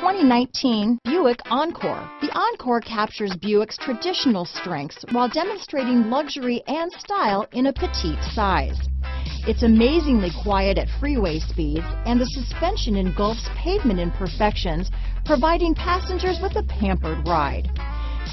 2019 Buick Encore. The Encore captures Buick's traditional strengths while demonstrating luxury and style in a petite size. It's amazingly quiet at freeway speeds, and the suspension engulfs pavement imperfections, providing passengers with a pampered ride.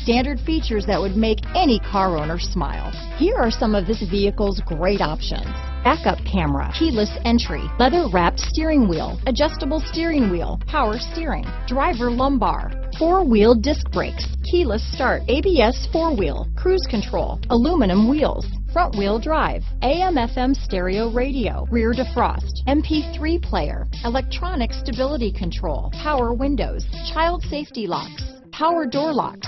Standard features that would make any car owner smile. Here are some of this vehicle's great options. Backup camera, keyless entry, leather wrapped steering wheel, adjustable steering wheel, power steering, driver lumbar, four wheel disc brakes, keyless start, ABS four wheel, cruise control, aluminum wheels, front wheel drive, AM FM stereo radio, rear defrost, MP3 player, electronic stability control, power windows, child safety locks, power door locks.